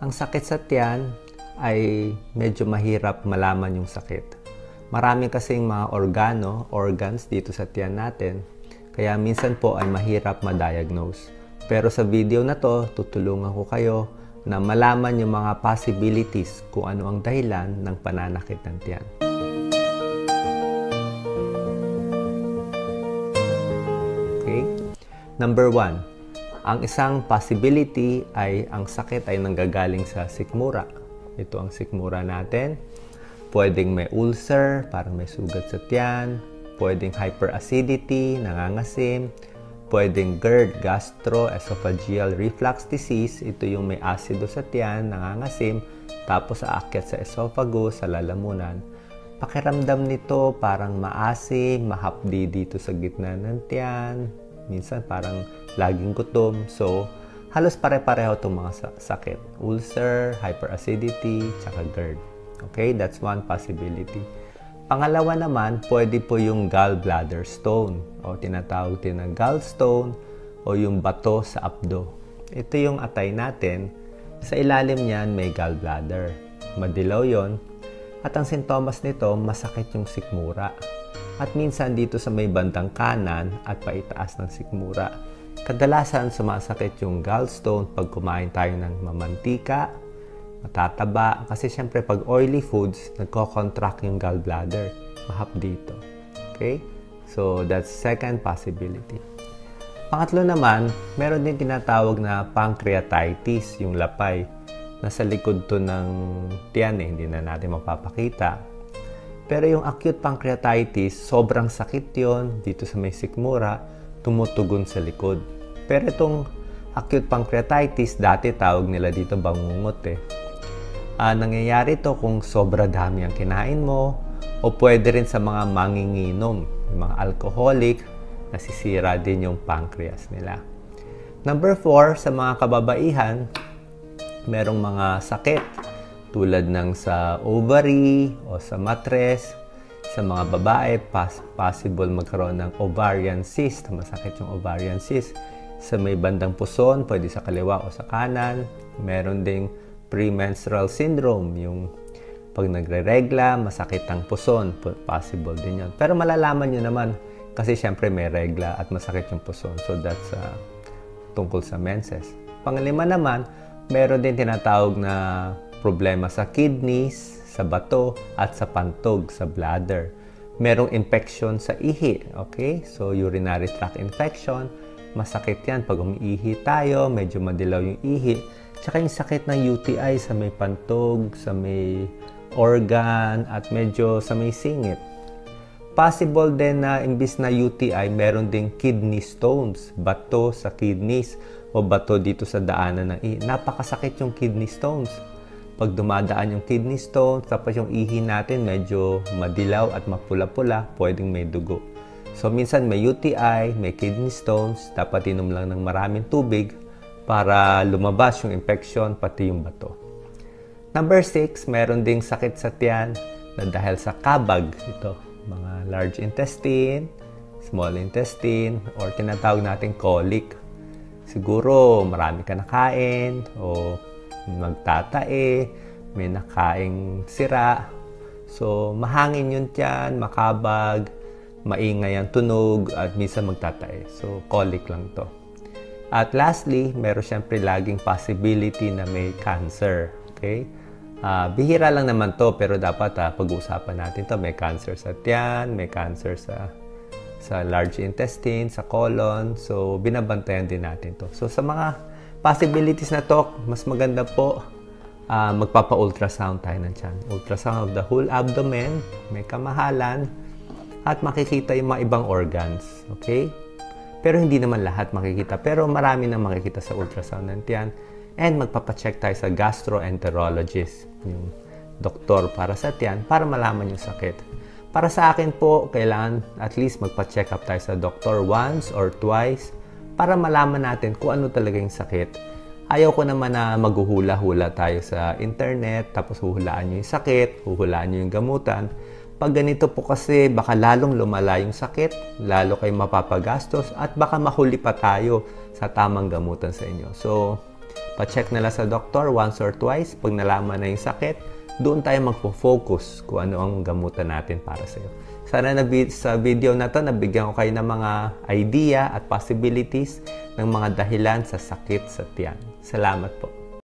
Ang sakit sa tiyan ay medyo mahirap malaman yung sakit. Marami kasing mga organo, organs dito sa tiyan natin, kaya minsan po ay mahirap ma-diagnose. Pero sa video na to, tutulungan ko kayo na malaman yung mga possibilities kung ano ang dahilan ng pananakit ng tiyan. Okay? Number one, ang isang possibility ay ang sakit ay nanggagaling sa sikmura. Ito ang sikmura natin. Pwedeng may ulcer, parang may sugat sa tiyan. Pwedeng hyperacidity, nangangasim. Pwedeng GERD, gastroesophageal reflux disease. Ito yung may asido sa tiyan, nangangasim. Tapos aakyat sa esophagus, sa lalamunan. Pakiramdam nito parang maasim, mahapdi dito sa gitna ng tiyan. Minsan parang laging gutom. So, halos pare-pareho itong mga sakit. Ulcer, hyperacidity, tsaka GERD. Okay, that's one possibility. Pangalawa naman, pwede po yung gallbladder stone o tinatawag din na gallstone o yung bato sa abdo. Ito yung atay natin. Sa ilalim niyan may gallbladder. Madilaw yon At ang sintomas nito, masakit yung sikmura. At minsan dito sa may bandang kanan at paitaas ng sikmura. Kadalasan sumasakit yung gallstone pag kumain tayo ng mamantika, matataba. Kasi syempre pag oily foods, nagko-contract yung gallbladder. Mahap dito. Okay? So, that's second possibility. Pangatlo naman, meron din tinatawag na pancreatitis, yung lapay. Nasa likod to ng tiyan eh, hindi na natin mapapakita. Pero yung acute pancreatitis, sobrang sakit yon dito sa may sikmura, tumutugon sa likod. Pero itong acute pancreatitis, dati tawag nila dito bangungot eh uh, nangyayari to kung sobra dami ang kinain mo o pwede rin sa mga manginginom, yung mga alcoholic, nasisira din yung pancreas nila. Number 4, sa mga kababaihan, merong mga sakit tulad ng sa ovary o sa matres. Sa mga babae, pas- possible magkaroon ng ovarian cyst. Masakit yung ovarian cyst. Sa may bandang puson, pwede sa kaliwa o sa kanan. Meron ding premenstrual syndrome, yung pag nagre-regla, masakit ang puson, possible din yun. Pero malalaman nyo naman kasi syempre may regla at masakit yung puson. So that's uh, tungkol sa menses. Panglima naman, meron din tinatawag na problema sa kidneys, sa bato, at sa pantog, sa bladder. Merong infection sa ihi, okay? So urinary tract infection, masakit yan pag umiihi tayo, medyo madilaw yung ihi Tsaka yung sakit ng UTI sa may pantog, sa may organ, at medyo sa may singit. Possible din na imbis na UTI, meron ding kidney stones, bato sa kidneys o bato dito sa daanan ng ihi. Napakasakit yung kidney stones. Pag dumadaan yung kidney stones, tapos yung ihi natin medyo madilaw at mapula-pula, pwedeng may dugo. So minsan may UTI, may kidney stones, dapat inom lang ng maraming tubig para lumabas yung infection pati yung bato. Number 6, meron ding sakit sa tiyan na dahil sa kabag. Ito, mga large intestine, small intestine, or tinatawag natin colic. Siguro marami ka nakain o magtatae, may nakaing sira. So, mahangin yun tiyan, makabag, maingay ang tunog, at minsan magtatae. So, colic lang to. At lastly, meron siyempre laging possibility na may cancer. Okay? Uh, bihira lang naman to pero dapat uh, pag-uusapan natin to. May cancer sa tiyan, may cancer sa sa large intestine, sa colon. So, binabantayan din natin to. So, sa mga possibilities na to, mas maganda po uh, magpapa-ultrasound tayo ng tiyan. Ultrasound of the whole abdomen, may kamahalan, at makikita yung mga ibang organs. Okay? Pero hindi naman lahat makikita. Pero marami na makikita sa ultrasound ng tiyan. And magpapacheck tayo sa gastroenterologist, yung doktor para sa tiyan, para malaman yung sakit. Para sa akin po, kailangan at least magpa-check up tayo sa doktor once or twice para malaman natin kung ano talaga yung sakit. Ayaw ko naman na maghuhula-hula tayo sa internet, tapos huhulaan nyo yung sakit, huhulaan nyo yung gamutan. Pag ganito po kasi, baka lalong lumala yung sakit, lalo kayo mapapagastos, at baka mahuli pa tayo sa tamang gamutan sa inyo. So, Pa-check na lang sa doktor once or twice. Pag nalaman na yung sakit, doon tayo magpo-focus kung ano ang gamutan natin para sa iyo. Sana na sa video na to, nabigyan ko kayo ng mga idea at possibilities ng mga dahilan sa sakit sa tiyan. Salamat po.